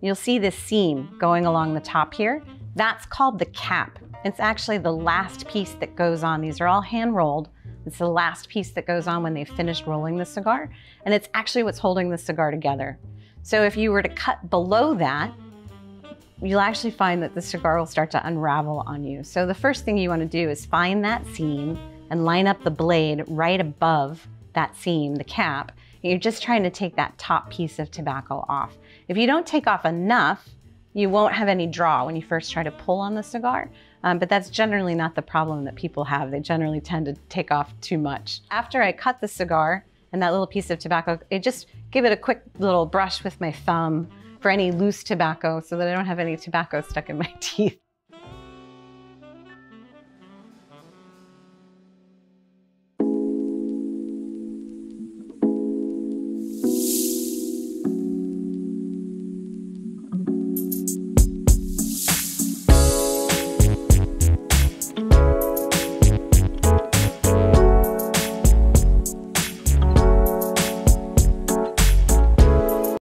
you'll see this seam going along the top here. That's called the cap. It's actually the last piece that goes on. These are all hand rolled. It's the last piece that goes on when they've finished rolling the cigar, and it's actually what's holding the cigar together. So if you were to cut below that, you'll actually find that the cigar will start to unravel on you. So the first thing you want to do is find that seam and line up the blade right above that seam, the cap. You're just trying to take that top piece of tobacco off. If you don't take off enough, you won't have any draw when you first try to pull on the cigar. Um, but that's generally not the problem that people have. They generally tend to take off too much. After I cut the cigar and that little piece of tobacco, I just give it a quick little brush with my thumb for any loose tobacco so that I don't have any tobacco stuck in my teeth.